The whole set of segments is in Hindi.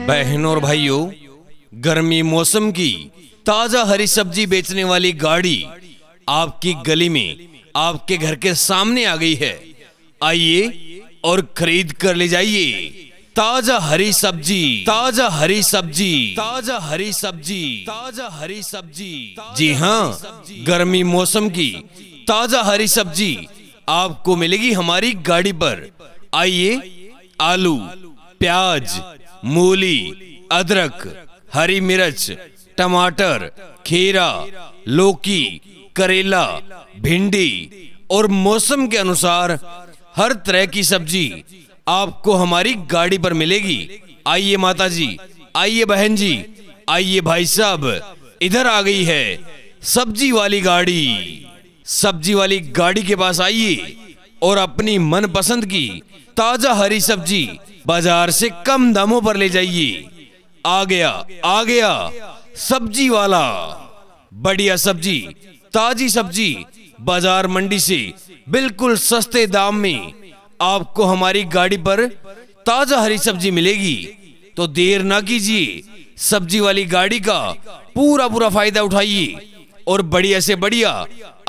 बहनों और भाइयों, गर्मी मौसम की ताज़ा हरी सब्ज़ी बेचने वाली गाड़ी आपकी गली में, आपके घर के सामने आ गई है। आइए और खरीद कर ले जाइए। ताज़ा हरी सब्ज़ी, ताज़ा हरी सब्ज़ी, ताज़ा हरी सब्ज़ी, ताज़ा हरी सब्ज़ी। जी हाँ गर्मी मौसम की ताज़ा हरी सब्ज़ी आपको मिलेगी हमारी गाड़ी पर। आइए, आलू, प्याज मूली, अदरक, हरी मिर्च, टमाटर, खीरा, लौकी, करेला, भिंडी और मौसम के अनुसार हर तरह की सब्ज़ी आपको हमारी गाड़ी पर मिलेगी। आइए माता जी आइए बहन जी, आइए भाई साहब, इधर आ गई है सब्ज़ी वाली गाड़ी। सब्ज़ी वाली गाड़ी के पास आइए और अपनी मनपसंद की ताज़ा हरी सब्ज़ी बाज़ार से कम दामों पर ले जाइए। आ गया आ गया सब्ज़ी वाला। बढ़िया सब्ज़ी, ताजी सब्ज़ी बाज़ार मंडी से बिल्कुल सस्ते दाम में आपको हमारी गाड़ी पर ताज़ा हरी सब्ज़ी मिलेगी। तो देर ना कीजिए, सब्ज़ी वाली गाड़ी का पूरा पूरा फ़ायदा उठाइए और बढ़िया से बढ़िया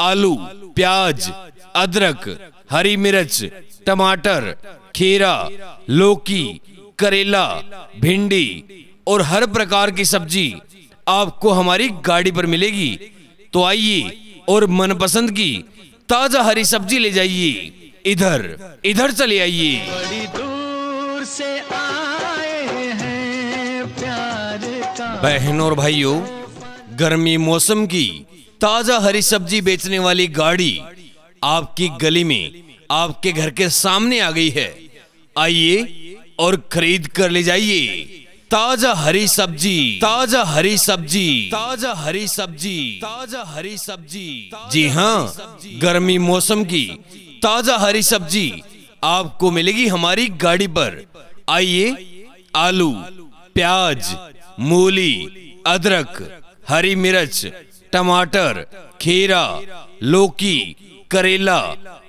आलू प्याज अदरक हरी मिर्च टमाटर खीरा लौकी करेला भिंडी और हर प्रकार की सब्ज़ी आपको हमारी गाड़ी पर मिलेगी। तो आइए और मनपसंद की ताज़ा हरी सब्ज़ी ले जाइए। इधर इधर चले आइए। दूर से आए हैं प्यार का। बहनों और भाइयों गर्मी मौसम की ताज़ा हरी सब्ज़ी बेचने वाली गाड़ी आपकी गली में, आपके घर के सामने आ गई है। आइए और खरीद कर ले जाइए। ताज़ा हरी सब्ज़ी, ताज़ा हरी सब्ज़ी, ताज़ा हरी सब्ज़ी, ताज़ा हरी सब्ज़ी। जी हाँ गर्मी मौसम की ताज़ा हरी सब्ज़ी आपको मिलेगी हमारी गाड़ी पर। आइए, आलू, प्याज, मूली, अदरक, हरी मिर्च टमाटर, खीरा, लौकी, करेला,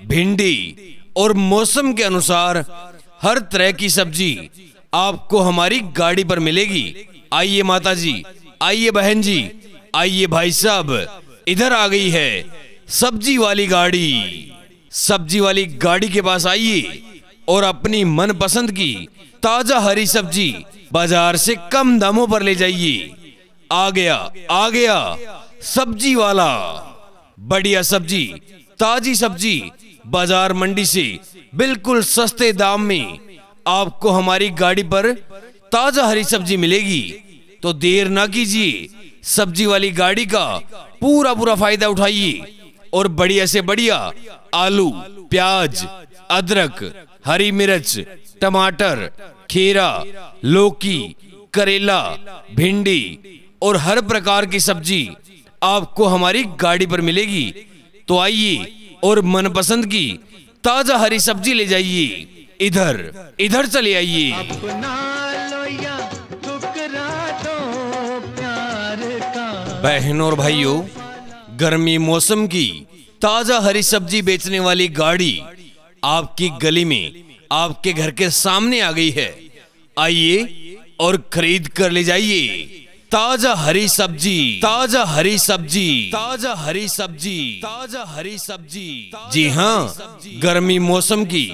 भिंडी और मौसम के अनुसार हर तरह की सब्ज़ी आपको हमारी गाड़ी पर मिलेगी। आइए माता जी आइए बहन जी आइए भाई साहब, इधर आ गई है सब्ज़ी वाली गाड़ी। सब्ज़ी वाली गाड़ी के पास आइए और अपनी मनपसंद की ताज़ा हरी सब्ज़ी बाज़ार से कम दामों पर ले जाइए। आ गया आ गया सब्ज़ी वाला। बढ़िया सब्ज़ी, ताजी सब्ज़ी, बाज़ार मंडी से बिल्कुल सस्ते दाम में आपको हमारी गाड़ी पर ताज़ा हरी सब्ज़ी मिलेगी। तो देर ना कीजिए, सब्ज़ी वाली गाड़ी का पूरा पूरा फ़ायदा उठाइए और बढ़िया से बढ़िया आलू, प्याज, अदरक, हरी मिर्च, टमाटर, खीरा, लौकी, करेला, भिंडी और हर प्रकार की सब्ज़ी आपको हमारी गाड़ी पर मिलेगी। तो आइए और मनपसंद की ताज़ा हरी सब्ज़ी ले जाइए। इधर इधर चले आइए। बहनों और भाइयों गर्मी मौसम की ताज़ा हरी सब्ज़ी बेचने वाली गाड़ी आपकी गली में आपके घर के सामने आ गई है। आइए और खरीद कर ले जाइए। ताज़ा हरी सब्ज़ी। ताज़ा हरी सब्ज़ी। ताज़ा हरी सब्ज़ी। ताज़ा हरी सब्ज़ी। जी हाँ गर्मी मौसम की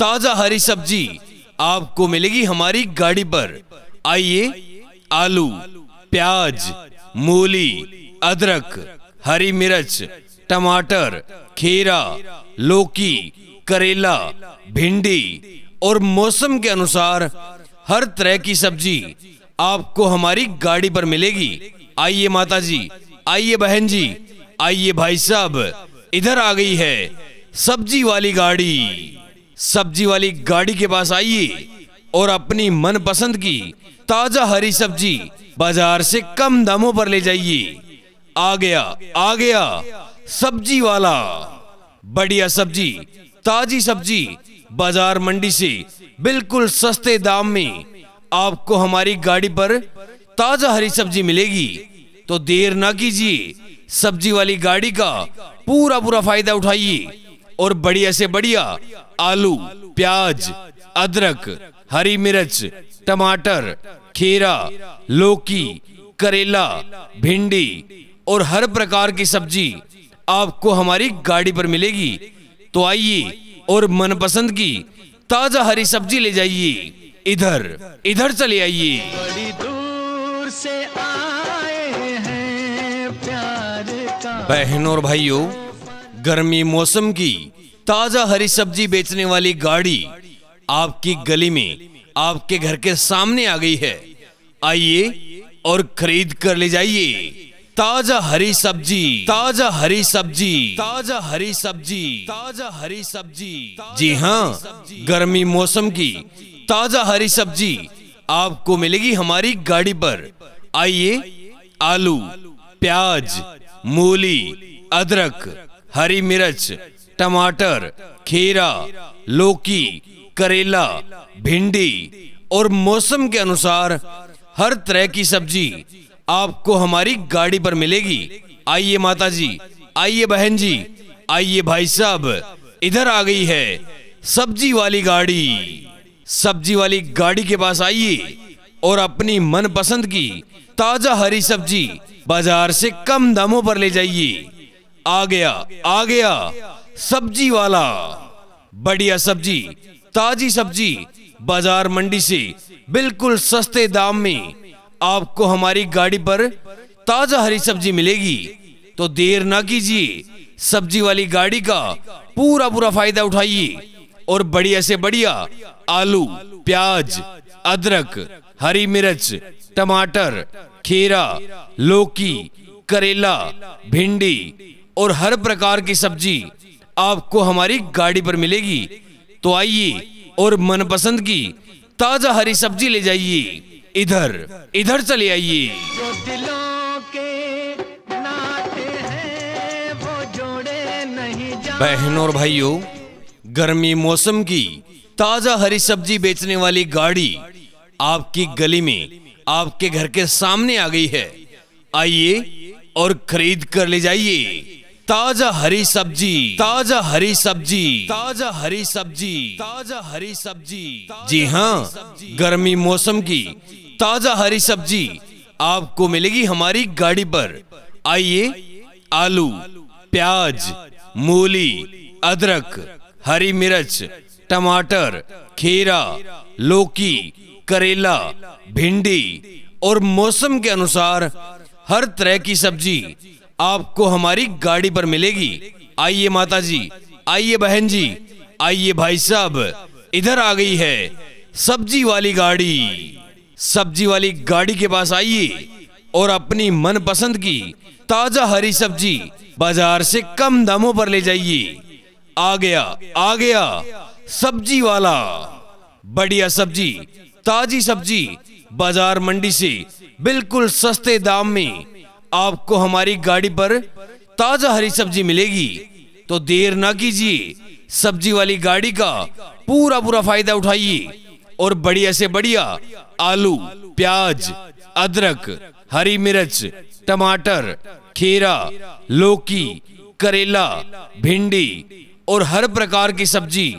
ताज़ा हरी सब्ज़ी आपको मिलेगी हमारी गाड़ी पर। आइए, आलू, प्याज, मूली, अदरक, हरी मिर्च, टमाटर, खीरा, लौकी, करेला, भिंडी और मौसम के अनुसार हर तरह की सब्ज़ी आपको हमारी गाड़ी पर मिलेगी। आइए माता जी आइए बहन जी आइए भाई साहब, इधर आ गई है सब्ज़ी वाली गाड़ी। सब्ज़ी वाली गाड़ी के पास आइए और अपनी मनपसंद की ताज़ा हरी सब्ज़ी बाज़ार से कम दामों पर ले जाइए। आ गया आ गया सब्ज़ी वाला। बढ़िया सब्ज़ी, ताजी सब्ज़ी बाज़ार मंडी से बिल्कुल सस्ते दाम में आपको हमारी गाड़ी पर ताज़ा हरी सब्ज़ी मिलेगी। तो देर ना कीजिए, सब्ज़ी वाली गाड़ी का पूरा पूरा फ़ायदा उठाइए और बढ़िया से बढ़िया आलू, प्याज, अदरक, हरी मिर्च, टमाटर, खीरा, लौकी, करेला, भिंडी और हर प्रकार की सब्ज़ी आपको हमारी गाड़ी पर मिलेगी। तो आइए और मनपसंद की ताज़ा हरी सब्ज़ी ले जाइए। इधर इधर चले आइए। बड़ी दूर से आए हैं प्यार का। बहनों और भाइयों गर्मी मौसम की ताज़ा हरी सब्ज़ी बेचने वाली गाड़ी आपकी गली में आपके घर के सामने आ गई है। आइए और खरीद कर ले जाइए। ताज़ा हरी सब्ज़ी ताज़ा हरी सब्ज़ी ताज़ा हरी सब्ज़ी ताज़ा हरी सब्ज़ी। जी हाँ गर्मी मौसम की ताज़ा हरी सब्ज़ी आपको मिलेगी हमारी गाड़ी पर। आइए, आलू, प्याज, मूली, अदरक, हरी मिर्च, टमाटर, खीरा, लौकी, करेला, भिंडी और मौसम के अनुसार हर तरह की सब्ज़ी आपको हमारी गाड़ी पर मिलेगी। आइए माता जी आइए बहन जी, आइए भाई साहब, इधर आ गई है सब्ज़ी वाली गाड़ी। सब्ज़ी वाली गाड़ी के पास आइए और अपनी मनपसंद की ताज़ा हरी सब्ज़ी बाज़ार से कम दामों पर ले जाइए। आ गया आ गया सब्ज़ी वाला। बढ़िया सब्ज़ी, ताजी सब्ज़ी बाज़ार मंडी से बिल्कुल सस्ते दाम में आपको हमारी गाड़ी पर ताज़ा हरी सब्ज़ी मिलेगी। तो देर ना कीजिए, सब्ज़ी वाली गाड़ी का पूरा पूरा फ़ायदा उठाइए। और बढ़िया से बढ़िया आलू प्याज अदरक हरी मिर्च टमाटर खीरा लौकी करेला भिंडी और हर प्रकार की सब्ज़ी आपको हमारी गाड़ी पर मिलेगी। तो आइए और मनपसंद की ताज़ा हरी सब्ज़ी ले जाइए। इधर इधर चले आइए। बहनों और भाइयों गर्मी मौसम की ताज़ा हरी सब्ज़ी बेचने वाली गाड़ी आपकी गली में, आपके घर के सामने आ गई है। आइए और खरीद कर ले जाइए। ताज़ा हरी सब्ज़ी, ताज़ा हरी सब्ज़ी, ताज़ा हरी सब्ज़ी, ताज़ा हरी सब्ज़ी। जी हाँ गर्मी मौसम की ताज़ा हरी सब्ज़ी आपको मिलेगी हमारी गाड़ी पर। आइए, आलू, प्याज, मूली, अदरक हरी मिर्च, टमाटर, खीरा, लौकी, करेला, भिंडी और मौसम के अनुसार हर तरह की सब्ज़ी आपको हमारी गाड़ी पर मिलेगी। आइए माता जी आइए बहन जी आइए भाई साहब, इधर आ गई है सब्ज़ी वाली गाड़ी। सब्ज़ी वाली गाड़ी के पास आइए और अपनी मनपसंद की ताज़ा हरी सब्ज़ी बाज़ार से कम दामों पर ले जाइए। आ गया आ गया। सब्ज़ी वाला। बढ़िया सब्ज़ी, ताजी सब्ज़ी। बाज़ार मंडी से बिल्कुल सस्ते दाम में आपको हमारी गाड़ी पर ताज़ा हरी सब्ज़ी मिलेगी। तो देर ना कीजिए, सब्ज़ी वाली गाड़ी का पूरा पूरा फ़ायदा उठाइए। और बढ़िया से बढ़िया आलू, प्याज, अदरक, हरी मिर्च, टमाटर, खीरा, लौकी, करेला, भिंडी और हर प्रकार की सब्ज़ी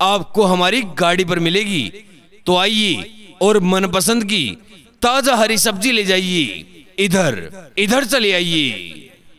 आपको हमारी गाड़ी पर मिलेगी। तो आइए और मनपसंद की ताज़ा हरी सब्ज़ी ले जाइए। इधर इधर चले आइए।